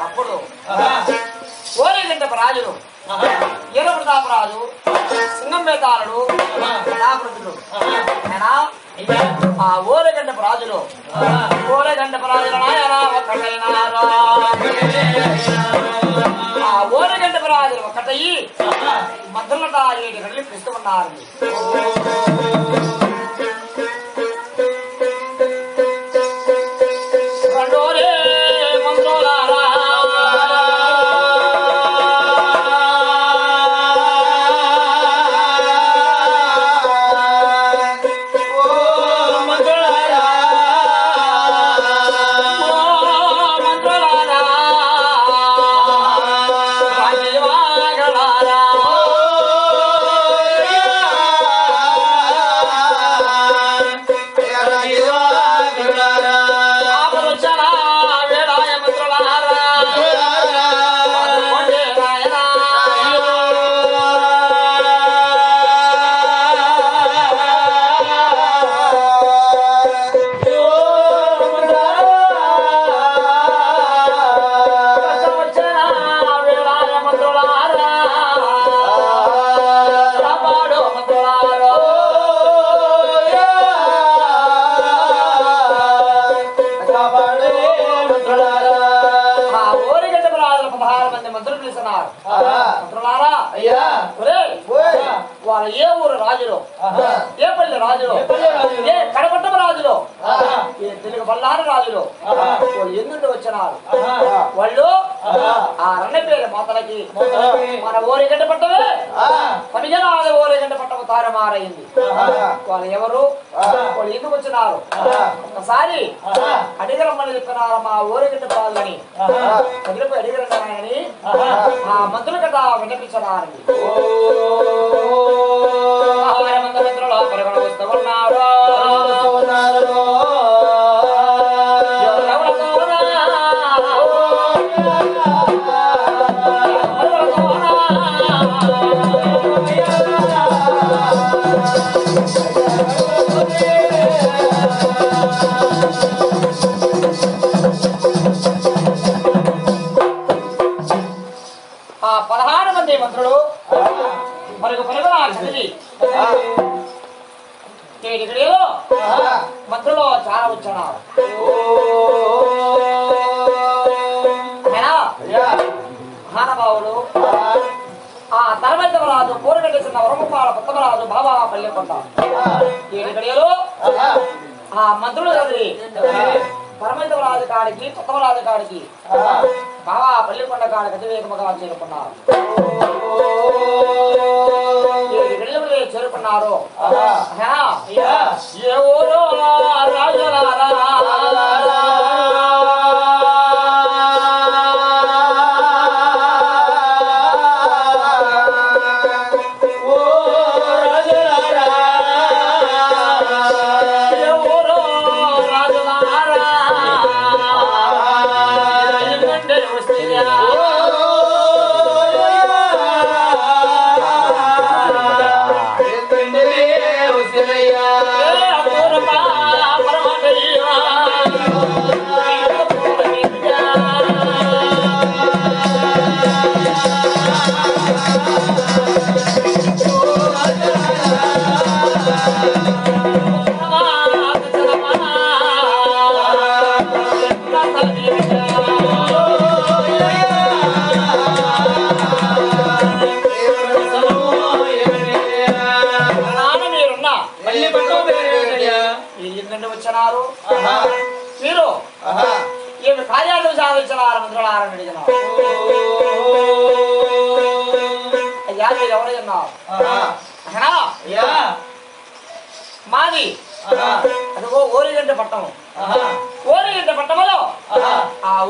అప్పుడు కోరేగంటపు రాజులు ఈర ప్రతాపరాజు సింగంబేతారుడు కళాకృతుడు ఆ ఓరేగంటపు రాజులు ఓరేగంటపు రాజుల నాయన ఒకటైనా ఆ ఓరేగంటపు రాజులు ఒకటయ్యి మద్రలట ఏడు కళ్ళు పిస్తూ ఉన్నారు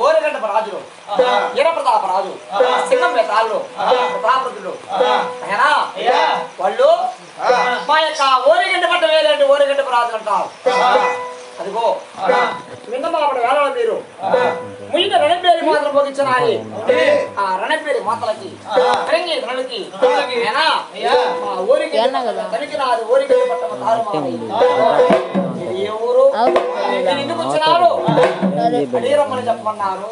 ఓరగడ్డ రాజు వీరప్రతాప రాజు సింహం తాళ్ళు ప్రతాపరులు వాళ్ళు మా యొక్క ఓరగడ్డ పట్ట వేలంటే ఓరగడ్డ రాజు అంటారు అదిగో. విన్నమాపడ వేళ మీరు. ముయ్యిన రణపేరి మాత్రం పోగించినాయి ఆ రణపేరి మాతలకి. కరంగి రణుకి ఊరికి తనికినాది ఊరికి పట్టమ తారుమారు. అడిగిరమ్మని చెప్పమన్నారు.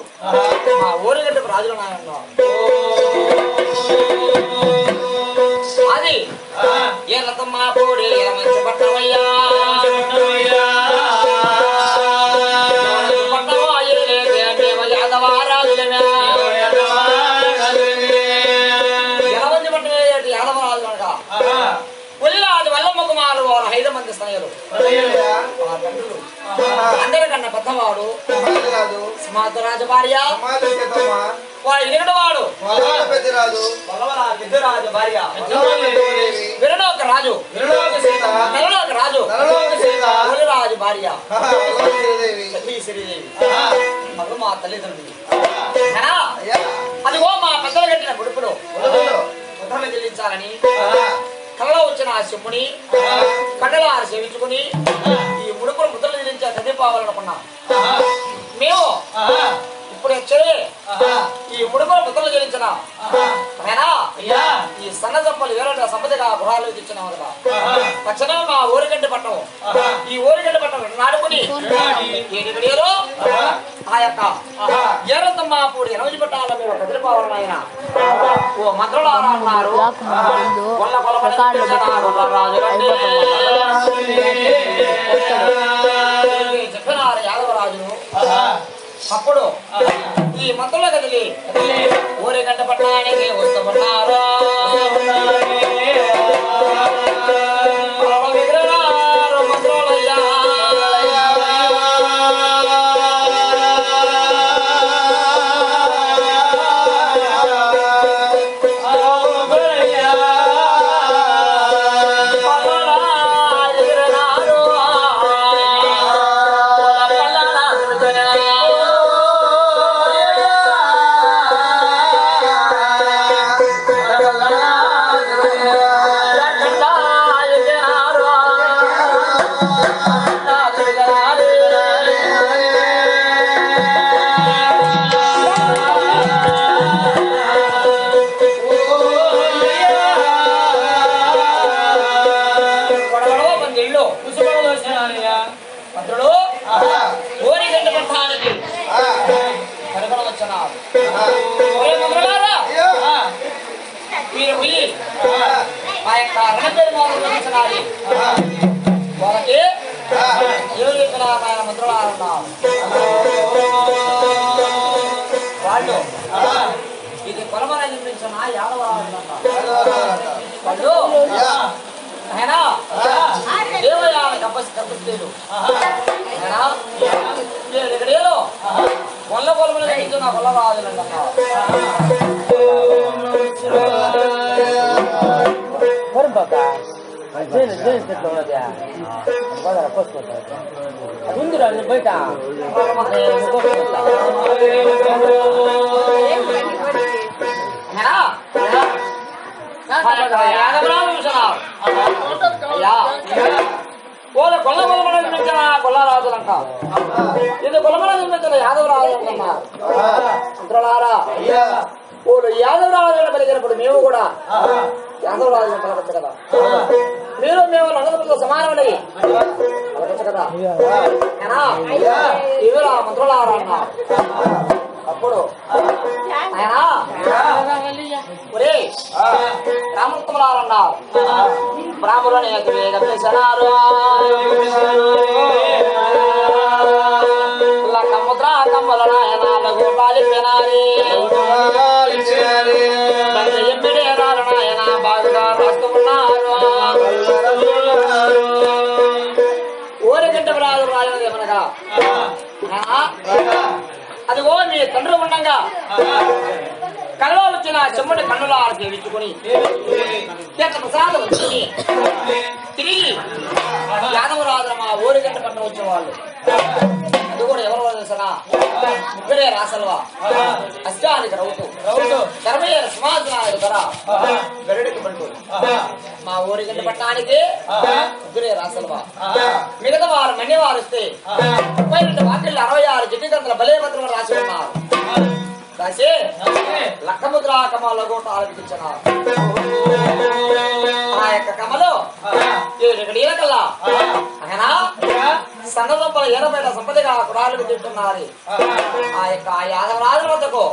మా ఊరి గడ్డకు రాజులు అది. ఏ రథం మా పోడి మంచి పట్టమయ్యా అందరికన్నా పెద్దవాడు. స్మాతరాజు భార్య వాడు వాడు పెద్దరాజు. భార్య. విరణోక రాజు. నెలలోక రాజు. పులిరాజు భార్య. శ్రీదేవి. మగ మా తల్లిదండ్రులు? అదిగో మా పెద్దలు కట్టిన గుడుపులో. ముద్రలు చెల్లించాలని కళ్ళలో వచ్చిన ఆ శివుని ఆ. సేవించుకుని చెల్లించే చదివిపోవాలనుకున్నాం. మేము ఇప్పుడు వచ్చే ఈ ముడుపులు ముద్రలు చెల్లించిన ఈ సన్న సంపలు వేరే సంపదగా గృహాలు తెచ్చినాం కదా. తక్షణమే మా ఊరిగడ్డి పట్టం ఈ ఊరిగడ్డి పట్టం నాడుకుని ఏడు గడియలో. ఆ యొక్క ఏరంతమ్మ పూడి ఎనభై పట్టాల మేము కదిలిపోవాలని ఆయన. ఓ మంత్రులారా అన్నారు కొల్ల అప్పుడు ఈ మంత్రుల కదిలి ఊరి గంట పట్టణానికి వస్తున్నారు ఎగిరినారు కప్పసి కప్పిస్తేలు ఆయన ఎక్కడేలో కొల్ల కొలమలు నిర్మించిన కొల్లరాజులు యాదవరాజు చూసినారు అయ్యా వాళ్ళ గొల్ల గొల్లమల నిర్మించిన గొల్లరాజులంట ఇది గొల్లమల నిర్మించిన యాదవరాజులంటున్నా మంత్రులారా వాళ్ళు యాదవరాజులను కలిగినప్పుడు మేము కూడా యాదవరాజులను కలగచ్చు కదా మీరు మేము నలుగురితో సమానమని కలగచ్చు కదా ఏనా? ఇవిరా మంత్రులారా అన్నారు అప్పుడు ఆయన ఒరే రామోత్తమలారన్నారు బ్రాహ్మణుని యొక్క వేగ వేసనారు కమ్ముద్ర కమ్ముల నాయన గోపాలి పెనారి అదిగో మీ తండ్రి ఉండగా కళ్ళలో వచ్చిన చెమ్మడి కన్నుల సేవించుకుని తీర్థ ప్రసాదం వచ్చి తిరిగి యాదవరాజు మా ఊరిగంట పట్టణ వచ్చిన వాళ్ళు ఇది కూడా ఎవరు తెలుసనా ముగ్గురే రాసల్వా అష్టానికి రౌతు ధర్మయ్య సింహాసనానికి ధర గరుడికి బంటు మా ఊరి గంట పట్టణానికి ముగ్గురే రాసల్వా మిగతా వారు మన్యవారు ఇస్తే ముప్పై రెండు వాక్యలు అరవై ఆరు జిడ్డిగంతల బలేపత్రం రాసి ఉన్నారు రాసి లక్కముద్రా కమల గోట ఆలపించినారు ఆ యొక్క కమలు. ఏడు గడియల కల్లా అనగా సన్నదొంపల ఎనబైన సంపదగా కుడాలు తింటున్నారు. ఆ యొక్క ఆ యాదవరాజుల వద్దకు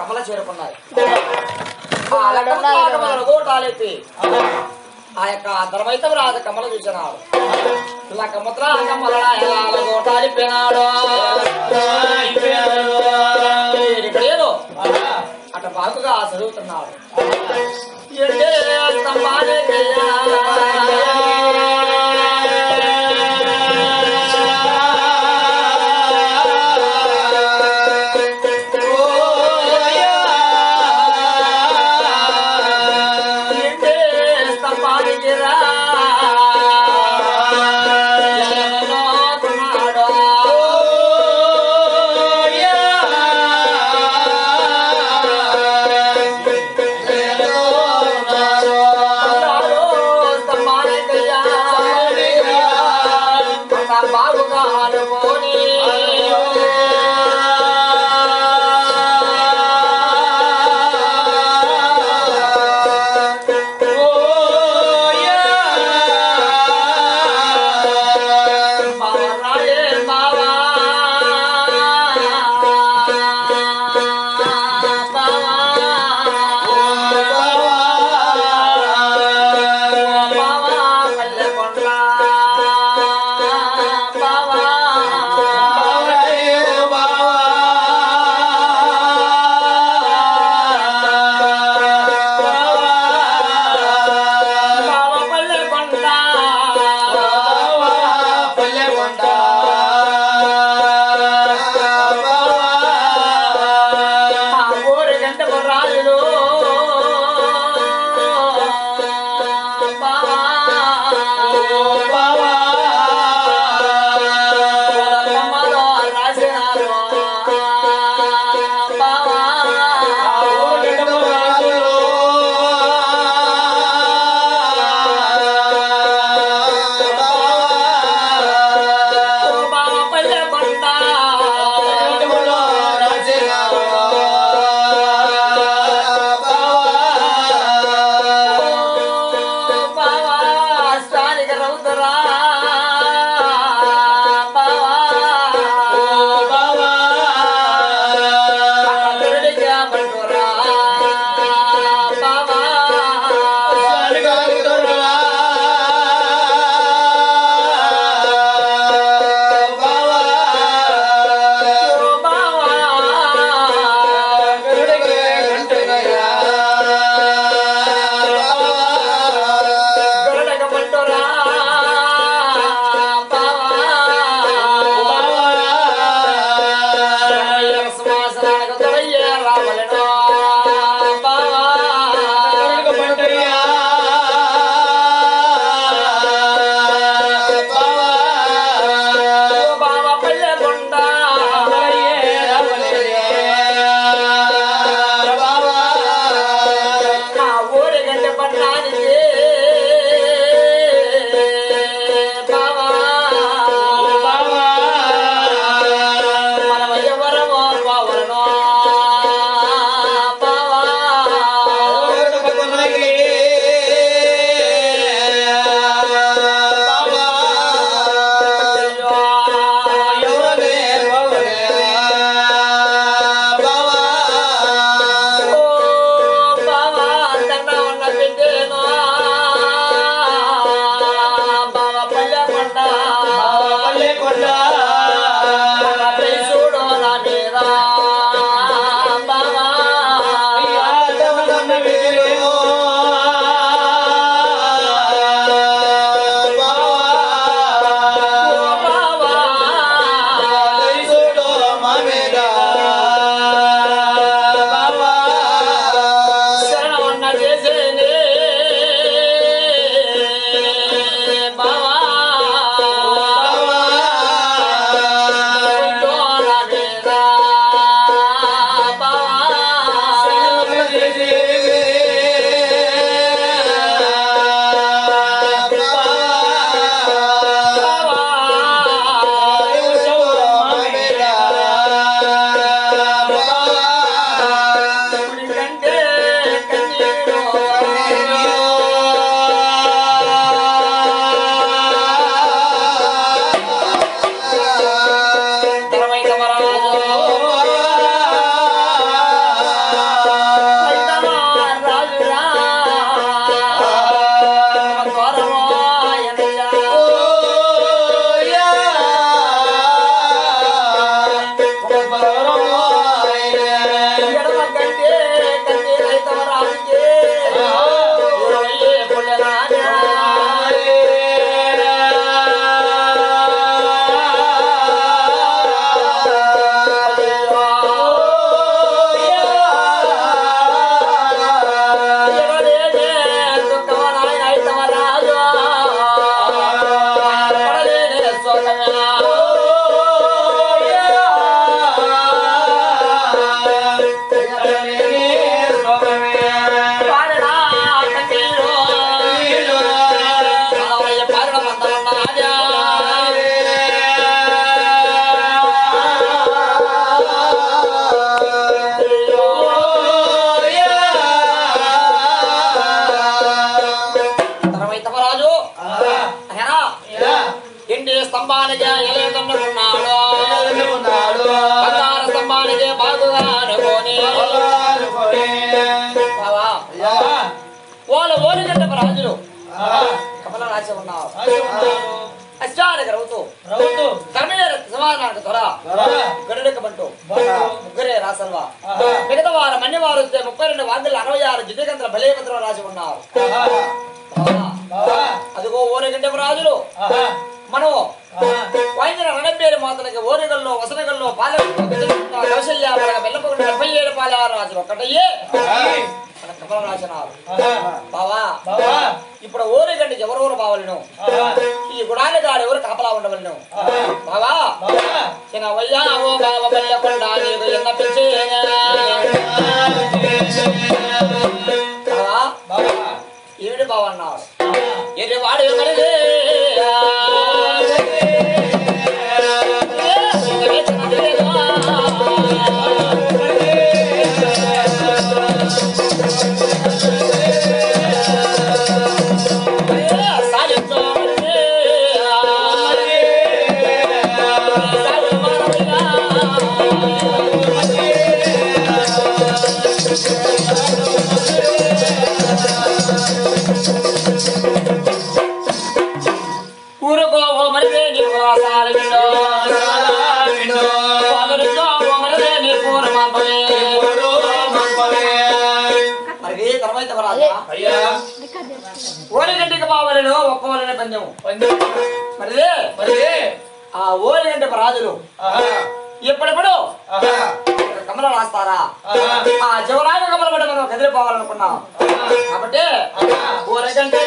కమల చేరుకున్నాయి. ఆ లక్కముద్రా కమల గోటాలెత్తి ఆ యొక్క ధర్మైతం రాజు కమల చూసినాడు లక్కముద్రా కమల గోటాలిప్పినాడు ఏడు బాగుగా చదువుతున్నాడు ముప్పై రెండు వందల అరవై ఆరు జిడ్డగంతల బలేపత్రం రాసి ఉన్నారు. అదిగో ఓరగంటే రాజులు మనం వైద్యుల రణపేరు మాతలకి ఓరిగల్లో వసనగల్లో పాలకొండ కౌశల్య బెల్లపకుండా డెబ్బై ఏడు పాల రాజులు ఒక్కటయ్యే. రాసినారు. బావా ఇప్పుడు ఓరిగంటికి ఎవరెవరు బావలను? ఈ గుడాలి గాడు ఎవరు కాపలా ఉండవలను? బావా చిన్న వయ్యా ఓ బావ ఏమిటి బావ అన్నారు ఎన్ని వాడు ఎవరిదే రాజులు ఎప్పుడెప్పుడు? కమల రాస్తారా? ఆ జవరాజ కమల పడి మనం కదిలిపోవాలనుకున్నాం. కాబట్టి ఊరకంటే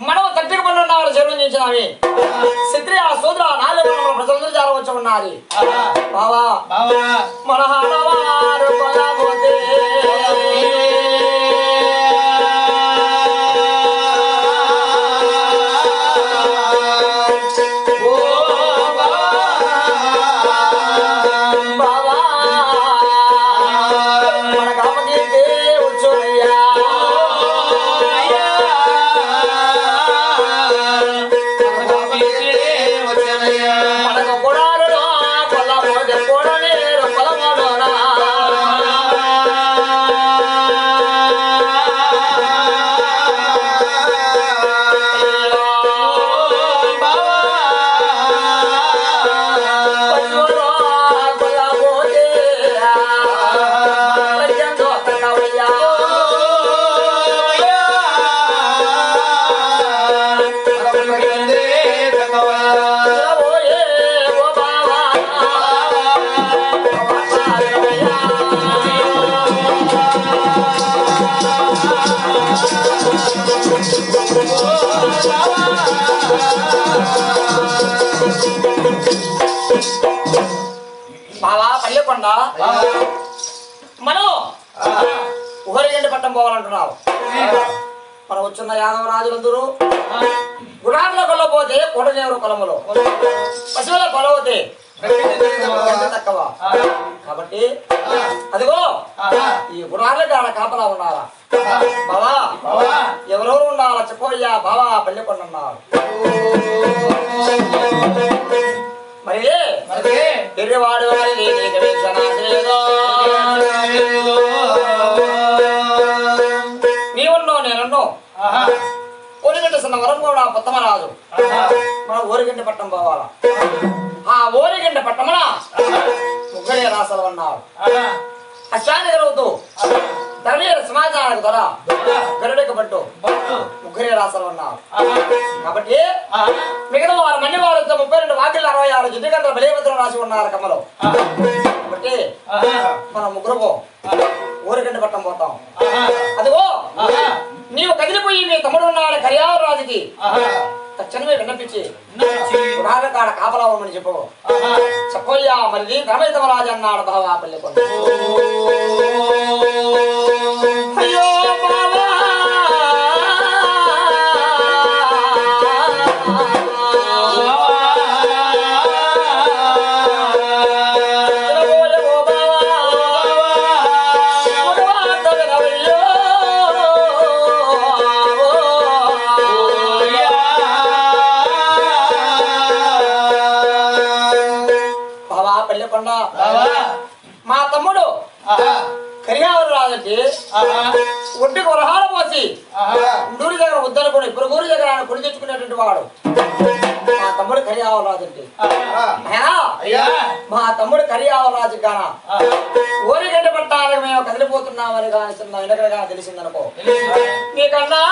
మనం తట్టికి పనులు ఉన్న వాళ్ళు చెరువు చేసినవి క్షత్రియ సోదర నాలుగు ప్రజలందరూ చేరవచ్చు ఉన్నది బావా. మన పల్లెకొండ మనం! ఊహరిగంటి పట్టం పోవాలంటున్నావు. మనం వచ్చిన యాదవ రాజులందరూ గుడాంలో కొల్లపోతే కోటదేవరు కొలములో. పశువుల కొలవతే తక్కువ. కాబట్టి అదిగో ఈ గుణాల కాడ కాపలా ఉన్నారా బావా ఎవరెవరు ఉండాలా? చెప్పయ్యా బావా పల్లెకొండ ఉన్నారు మరి లేదు. నీవున్నో నేనున్నో. ఒరిగంట సన్న వరం కూడా పొత్తమరాజు మన ఓరిగంట పట్టం పోవాలా? ఆ ఓరిగంట పట్టమన ముగ్గురే రాసలు ఉన్నారు ధర్మీయ సమాచారానికి ద్వారా గరుడక పట్టు ముగ్గురే రాసలు ఉన్నారు కాబట్టి మిగతా వారు మన్ని వారు ముప్పై రెండు వాకిళ్ళు అరవై ఆరు గంటల బలిపత్రం రాసి ఉన్నారు కమ్మలో కాబట్టి మనం ముగ్గురు ఊరికంటి పట్టం పోతాం. అదిగో నీవు కదిలిపోయి మీ తమ్ముడు ఉన్నాడు కర్యావరాజుకి తక్షణమే విన్నపించి పురాణ కాడ కాపలా ఉండమని చెప్పు. చెప్పయ్యా మరి ధనమైతమరాజు అన్నాడు బావా పల్లె కొండ ఆయన కుడి తెచ్చుకునేటువంటి వాడు. మా తమ్ముడు రాజంటే ఆయన మా తమ్ముడు కరియావరు రాజు గాన ఊరిగడ్డ పట్టాలకు మేము కదిలిపోతున్నామని కానీ చిన్న వెనకడ కానీ తెలిసిందనుకో నీకన్నా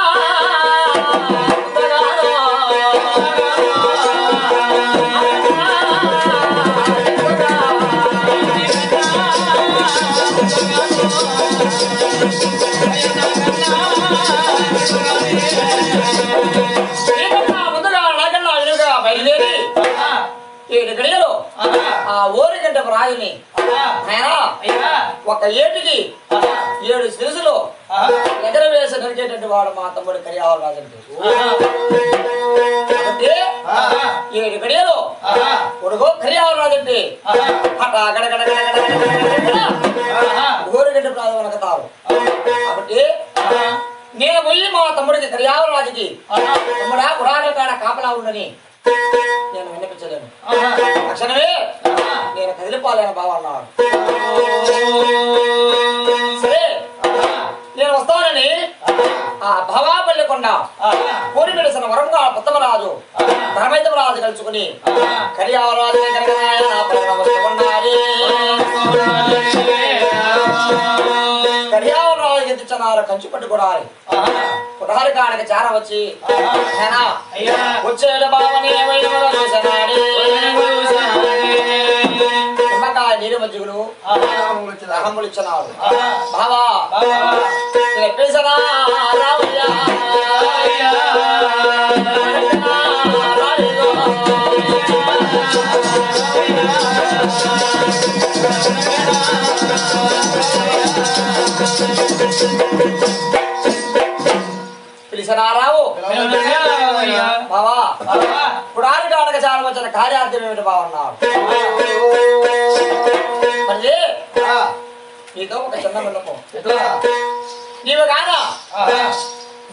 ఒక ఏటికి ఏడు శిరసులు ఎగర వేసి నరికేటటువంటి వాడు మా తమ్ముడు కరియావరు రాజు అంటే ఏడు గడియలు కొడుకో కరియావరు రాజు అంటే అట గడగడ ఊరిగడ్డ ప్రాంతం వనకతారు. కాబట్టి నేను పోయి మా తమ్ముడికి కరియావరు రాజుకి తమ్ముడా పురాణ కాడ కాపలా ఉండని నేను వినిపించలేను తక్షణమే నేను కదిలిపోలేను బావ అన్నాడు. సరే. నేను వస్తానని ఆ భవాపల్లి కొండ కోరి పెడిసిన వరంగా పుత్తమరాజు ధర్మైతమరాజు కలుసుకుని కరియావరాజు కరియావరాజు ఎత్తిచ్చన్నారు కంచి పట్టుకోడాలి కుటారి కాడకి చార వచ్చి "నాయనా, వచ్చేడు బావని ఏమైనా చూసినాడే నిమ్మకాయ నీరు మజ్జిగులు రహములు ఇచ్చినాడు బావా చెప్పేసనా రావయ్యా పిలిచనా రావు బావా. పురాణి కాడక చాలా వచ్చిన కార్యార్థం ఏమిటి బావన్నాడు మరి నీతో ఒక చిన్న విన్నపం. నీవు కాదా?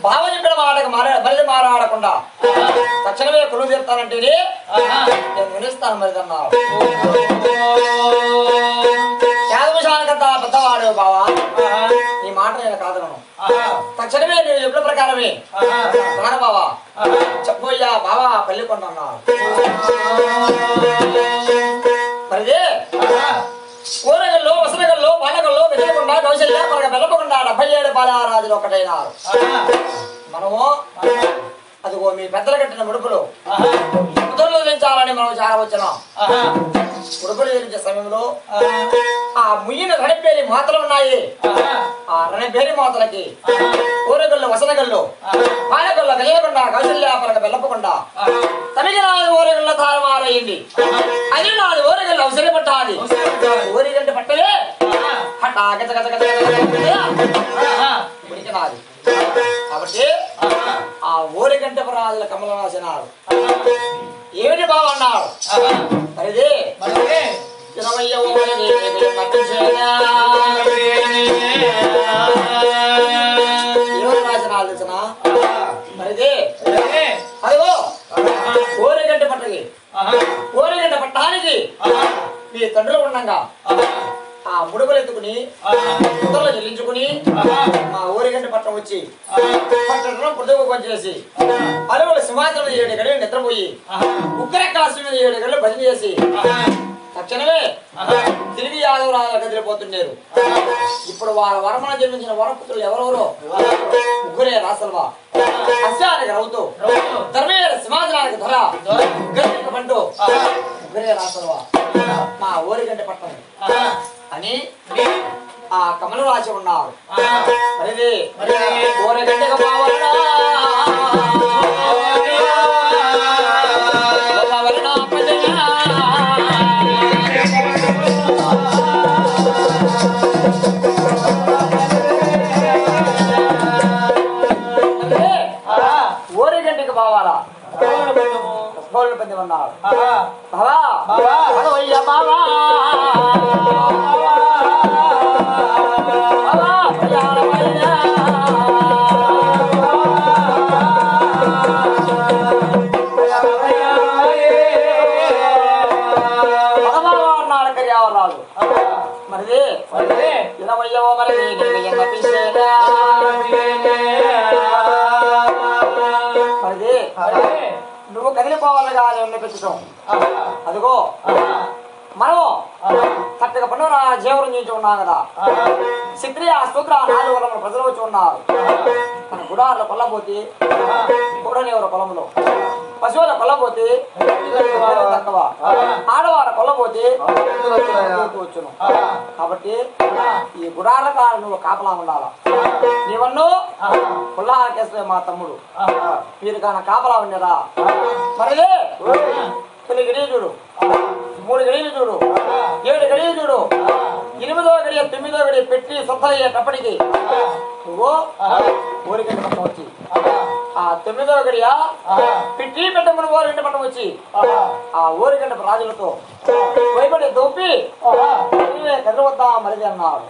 బావ చెప్పిన మాటకు మార మళ్ళీ మారాడకుండా. తక్షణమే కొలువు తీరుతానంటే నేను వినిస్తాను మరి అన్నావు. పెద్దవాడు బావా? నీ మాట నేను కాదను తక్షణమే నేను చెప్పిన ప్రకారమే. నాన్న బావా. చెప్పబోయ్యా బావా పల్లికొండ అన్నాడు మరిదే ఊరగల్లో వసనగల్లో పండగల్లో విజయకుండా కౌశల్య మనకు వెల్లపకుండా డెబ్బై ఏడు బాలరాజులు ఒకటైనారు. మనము అదిగో మీ పెద్దలు కట్టిన ముడుపులు. ముద్రలు దించాలని మనం చాలా వచ్చినాం ముడుపులు దించే సమయంలో ఆ ముయ్యిన రణపేరి మాతలు ఉన్నాయి. ఆ రణపేరి మాతలకి ఊరగల్లో వసనగల్లో పాలగల్లో కలియకుండా కౌశల్య మనకు వెల్లపకుండా తమిళనాడు ఊరగల్లో తారుమారయ్యింది అది నాది ఊరగల్లో అవసరం పట్టాది ఊరిగంట పట్టలే. హఠా గజ గజ గజ గజ కాబట్టి ఆ ఊరికంట రాజుల కమలనాశనాలు. ఏమిటి బావ అన్నాడు మరిది ఇరవై మరిది అదిగో ఊరికంట పట్టకి. ఊరికంట పట్టడానికి మీ తండ్రులు ఉండగా. ఆ ముడుగులు ఎత్తుకుని ఉత్తర్లు చెల్లించుకుని మా ఊరిగంట పట్టణం వచ్చి పట్టణంలో పుట్టుకు పనిచేసి అడవుల సింహాచలం ఏడు గడిలు నిద్రపోయి ఉక్కరెక్కాల్సిన ఏడు గడిలు భజన చేసి తక్షణమే తిరిగి యాదవరాజుల కదిలిపోతున్నారు ఇప్పుడు వారి వరమణ జన్మించిన వరపుత్రులు ఎవరెవరో? ముగ్గురే రాసల్వా అశ్వానికి రౌతు ధర్మేర సింహాచలానికి ధర గరికి ముగ్గురే రాసల్వా మా ఊరిగంట పట్టణం. అని ఆ కమలు రాసి ఉన్నారు మరిది ఊరిగంటకు పోవాలనా? బావా? బావా? బావా? మరిది. నువ్వు కదిలిపోవాలిగా నేను పెంచడం అదిగో. మనము చక్కగా పన్నున జీవనం చేసి ఉన్నాం కదా. క్షత్రియ సూత్ర నాలుగు వల్ల ప్రజలు వచ్చి ఉన్నారు. మన గుడార్ల కొల్లబోతి కూడనేవర పొలంలో పశువుల కొల్లబోతి తక్కువ ఆడవాళ్ళ కొల్లబోతి వచ్చును కాబట్టి ఈ గుడార్ల కాడ నువ్వు కాపలా ఉండాలా? నీవన్ను పుల్లాల కేసులే మా తమ్ముడు. మీరు కాన కాపలా ఉండరా మరి కొన్ని గడియ చూడు మూడు గడియలు చూడు ఏడు గడియలు చూడు ఎనిమిదో గడియ తొమ్మిదో గడియ పెట్టి సొంత అయ్యేటప్పటికి నువ్వు ఊరికంట పట్టం వచ్చి ఆ తొమ్మిదో గడియ పెట్టి పెట్టమని ఊరికంట పట్టం వచ్చి ఆ ఊరికంట రాజులతో భయపడి దొప్పి కదిలివద్దా మరిది అన్నాడు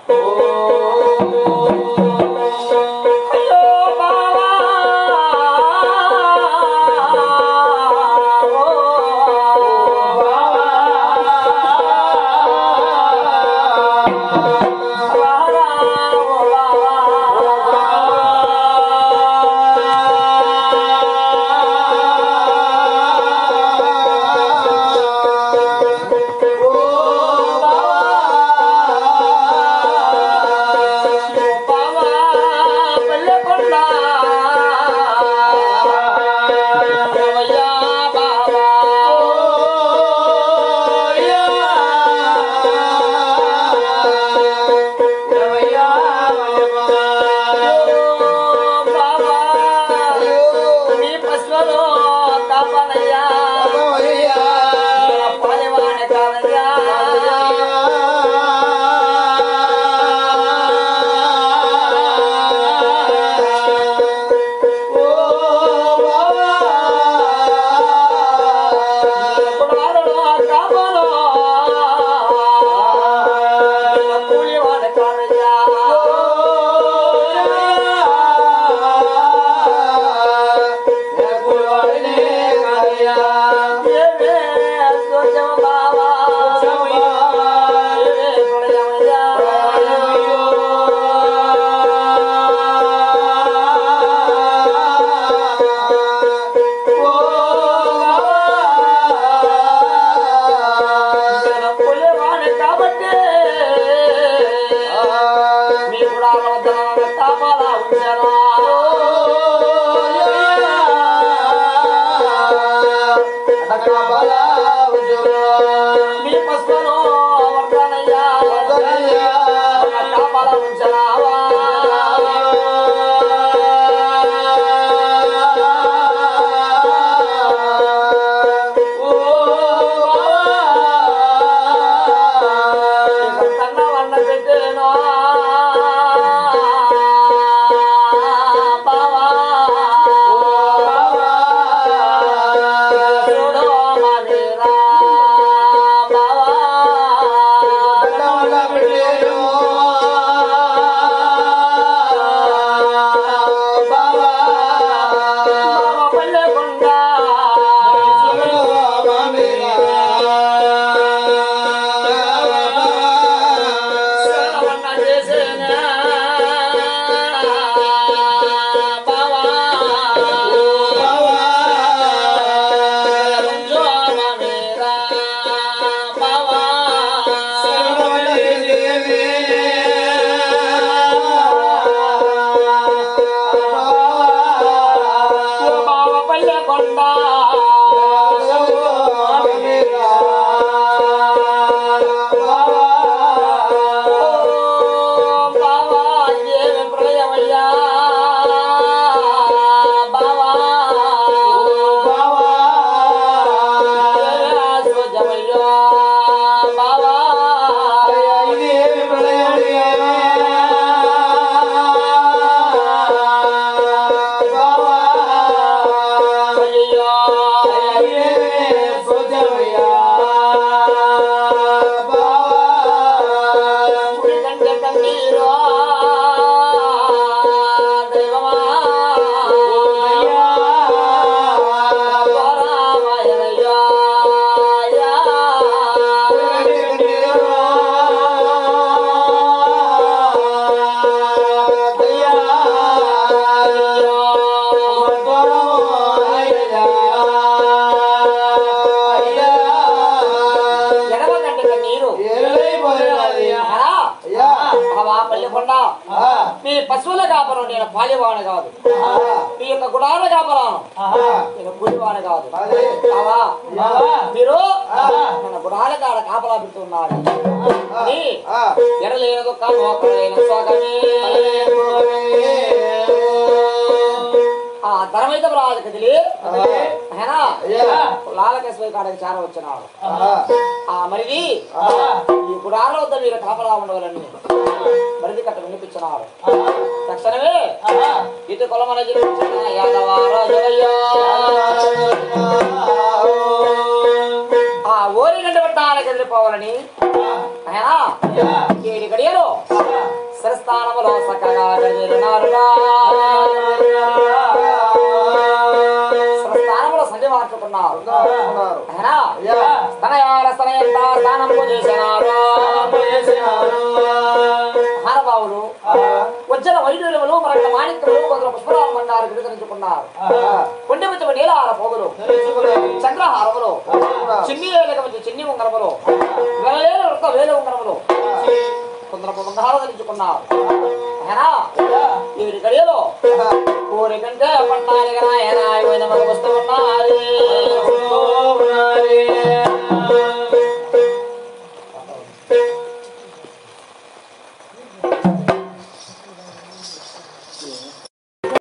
కాడకి చేర వచ్చినాడు మరిది ఈ గుడాల వద్ద మీరు కాపలా ఉండవాలని. మరిది కట్ట వినిపించినాడు తక్షణమే ఇటు కొలమన ఆ ఓరి గంట పట్టానికి ఎదిరిపోవాలని ఆయన ఏడు గడియలు శిరస్థానములో సంధి మార్చుకున్నారు స్తనయాల చేసినారు మహానుభావులు వజ్ర వైడూర్యములు మరొక మాణిక్యులు కొందరు పుష్పరాల మండారు విడుదలించుకున్నారు వచ్చి నీలార పోగులు చంద్రహారములు చిన్ని వేలక మంచి చిన్ని ఉంగరములు వేల వేల ఉంగరములు కొందరు బంగారు ధరించుకున్నారు. వీడి కడియలో కోరికంటే పన్నాలిగా ఆయన ఆయన ఉన్నారు